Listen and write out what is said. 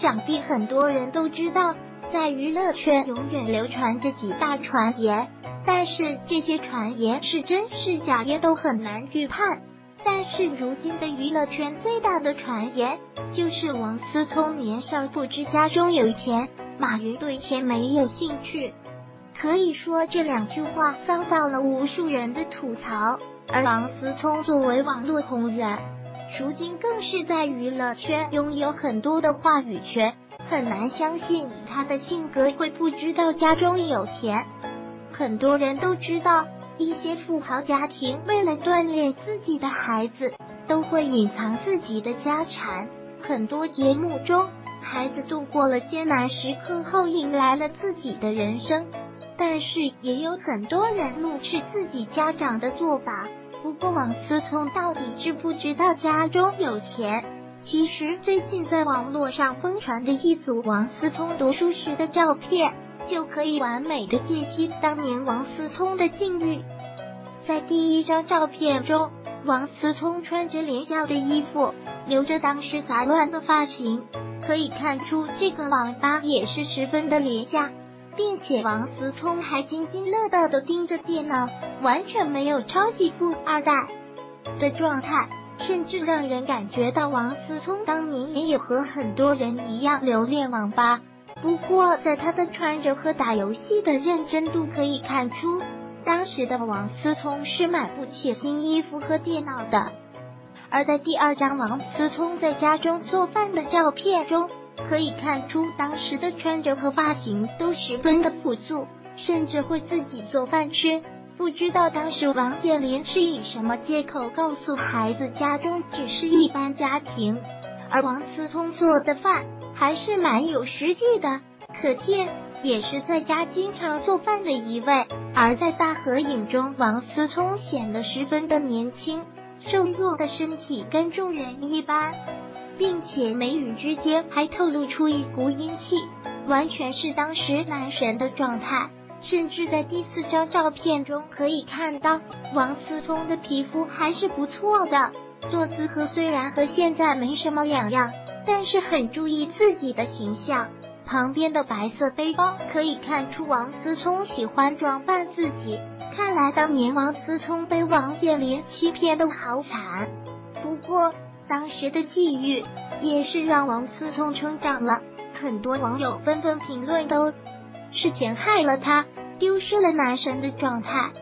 想必很多人都知道，在娱乐圈永远流传着几大传言，但是这些传言是真是假也都很难预判。但是如今的娱乐圈最大的传言就是王思聪年少不知家中有钱，马云对钱没有兴趣。可以说这两句话遭到了无数人的吐槽。而王思聪作为网络红人，如今更是在娱乐圈拥有很多的话语权，很难相信以他的性格会不知道家中有钱。很多人都知道。一些富豪家庭为了锻炼自己的孩子，都会隐藏自己的家产。很多节目中，孩子度过了艰难时刻后，迎来了自己的人生。但是，也有很多人怒斥自己家长的做法。不过，王思聪到底知不知道家中有钱？其实，最近在网络上疯传的一组王思聪读书时的照片。就可以完美的解析当年王思聪的境遇。在第一张照片中，王思聪穿着廉价的衣服，留着当时杂乱的发型，可以看出这个网吧也是十分的廉价，并且王思聪还津津乐道的盯着电脑，完全没有超级富二代的状态，甚至让人感觉到王思聪当年也有和很多人一样留恋网吧。不过，在他的穿着和打游戏的认真度可以看出，当时的王思聪是买不起新衣服和电脑的。而在第二张王思聪在家中做饭的照片中，可以看出当时的穿着和发型都十分的朴素，甚至会自己做饭吃。不知道当时王健林是以什么借口告诉孩子家中只是一般家庭，而王思聪做的饭。还是蛮有食欲的，可见也是在家经常做饭的一位。而在大合影中，王思聪显得十分的年轻，瘦弱的身体跟众人一般，并且眉宇之间还透露出一股英气，完全是当时男神的状态。甚至在第四张照片中可以看到，王思聪的皮肤还是不错的，坐姿和虽然和现在没什么两样。但是很注意自己的形象，旁边的白色背包可以看出王思聪喜欢装扮自己。看来当年王思聪被王健林欺骗的好惨。不过当时的际遇也是让王思聪成长了。很多网友纷纷评论，都是钱害了他，丢失了男神的状态。